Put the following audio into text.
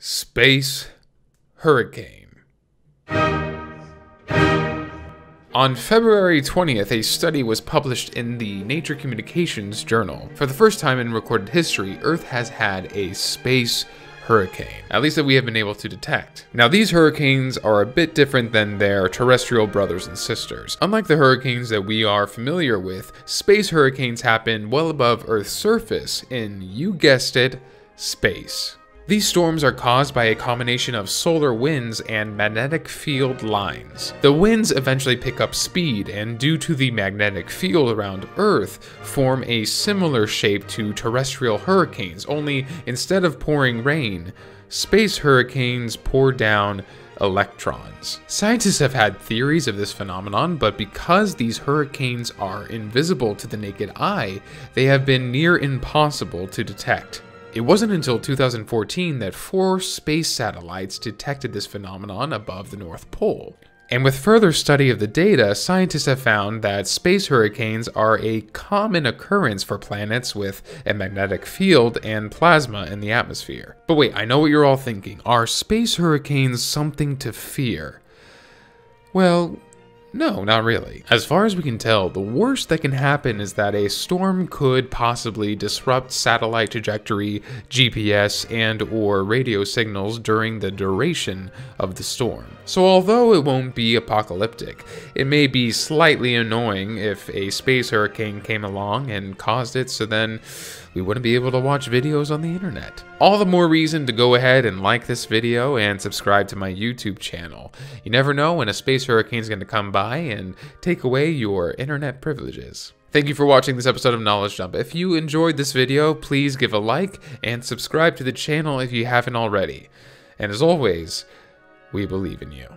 Space Hurricane. On February 20th, a study was published in the Nature Communications Journal. For the first time in recorded history, Earth has had a space hurricane, at least that we have been able to detect. Now, these hurricanes are a bit different than their terrestrial brothers and sisters. Unlike the hurricanes that we are familiar with, space hurricanes happen well above Earth's surface in, you guessed it, space. These storms are caused by a combination of solar winds and magnetic field lines. The winds eventually pick up speed and due to the magnetic field around Earth, form a similar shape to terrestrial hurricanes, only instead of pouring rain, space hurricanes pour down electrons. Scientists have had theories of this phenomenon, but because these hurricanes are invisible to the naked eye, they have been near impossible to detect. It wasn't until 2014 that four space satellites detected this phenomenon above the North Pole. And with further study of the data, scientists have found that space hurricanes are a common occurrence for planets with a magnetic field and plasma in the atmosphere. But wait, I know what you're all thinking. Are space hurricanes something to fear? Well, no, not really. As far as we can tell, the worst that can happen is that a storm could possibly disrupt satellite trajectory, GPS, and or radio signals during the duration of the storm. So although it won't be apocalyptic, it may be slightly annoying if a space hurricane came along and caused it so then we wouldn't be able to watch videos on the internet. All the more reason to go ahead and like this video and subscribe to my YouTube channel. You never know when a space hurricane is going to come by and take away your internet privileges. Thank you for watching this episode of Knowledge Dump. If you enjoyed this video, please give a like and subscribe to the channel if you haven't already. And as always, we believe in you.